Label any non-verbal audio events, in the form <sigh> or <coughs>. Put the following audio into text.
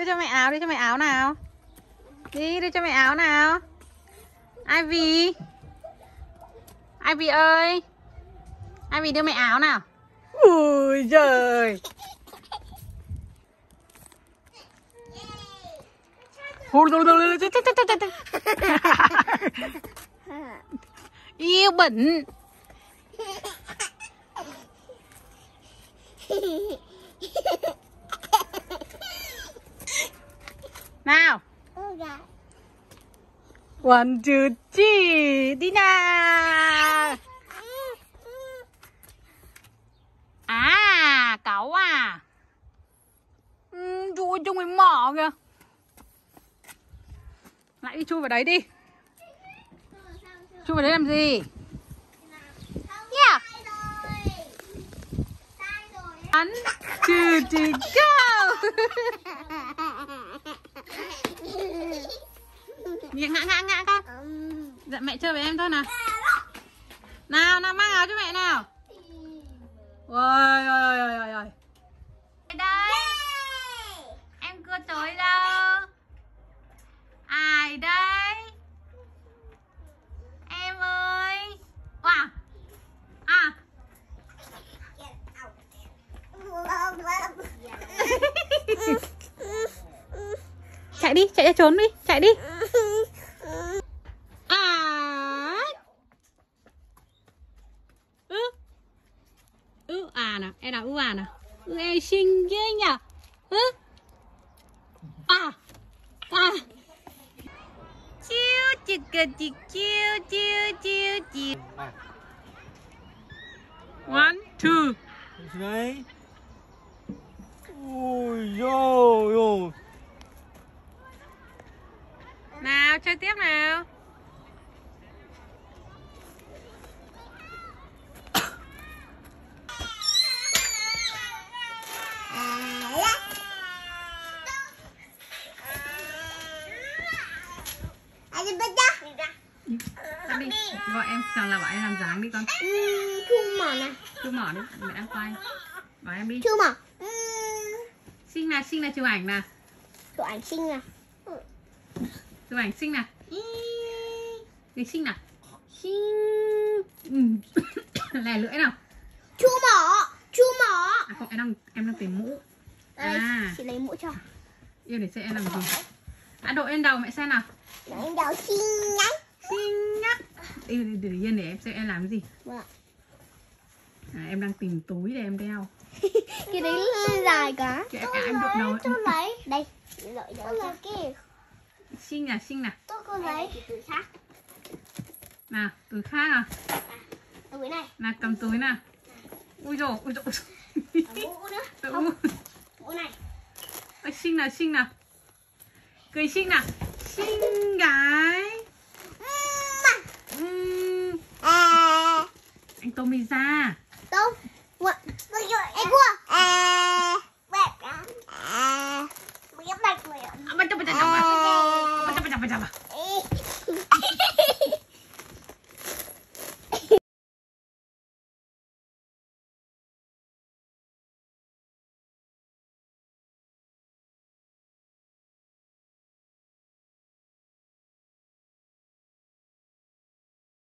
đưa cho mẹ áo đi cho mẹ áo nào. Đi đưa cho mẹ áo nào. Ivy Ivy ơi? Ivy đưa mẹ áo nào? Ui trời <laughs> yêu bẩn <laughs> nào. One two three. Đi nào. À cậu à. Ừ, chui trong cái mỏ kìa. Lại đi chui vào đấy đi. Chui vào đấy làm gì? Yeah. One two three go. <laughs> ngã ngã ngã ngã con. Dạ mẹ chơi với em thôi nào. Nào nào mang áo cho mẹ nào. Ôi ôi ôi ôi ôi. Đây em cưa tới đâu ai đây? Em ơi. Wow. À. <laughs> Chạy đi chạy ra trốn đi chạy đi à nào em nào ư à ư em xinh ghê nhở ư à à. Chiêu cà chì chiêu chiêu chiêu chiêu one two. Đấy ôi dồi ôi nào chơi tiếp nào Con đi. Gọi em chào là bảo em làm dáng đi con. Chu mỏ này. Chú mỏ đi mẹ đang quay. Bảo em đi. Chu mỏ. Xinh nào xinh nào chụp ảnh nào Chụp ảnh xinh này chụp ảnh xinh nào gì xinh nào Xinh. Ừ. <coughs> lè lưỡi nào. Chu mỏ Chu mỏ. À không em đang em đang tìm mũ. Đây À. chị lấy mũ cho. Yêu để xem em làm gì. À đội lên đầu mẹ xem nào. Lấy đầu xinh nhá xinh yêu để, yên để em xem em làm cái gì. Vâng. à, em đang tìm túi để em đeo. <laughs> Cái đấy dài quá. Chị em, à, em đội đầu Tôi lấy. Đây. Lợi Tôi lấy kia. Xinh nào xinh nào Tôi có lấy. Từ khác. Nào túi khác nào Túi này. Nào cầm túi nào. Ui dồi ui Mũ nữa. Tự- Không Mũ. này. Ôi, xinh nào xinh nào. Cười xinh nào. Xinh gái Tommy ra. What? Em cua À. Bạch À. Cái bạch này À, baca baca baca baca baca baca Ê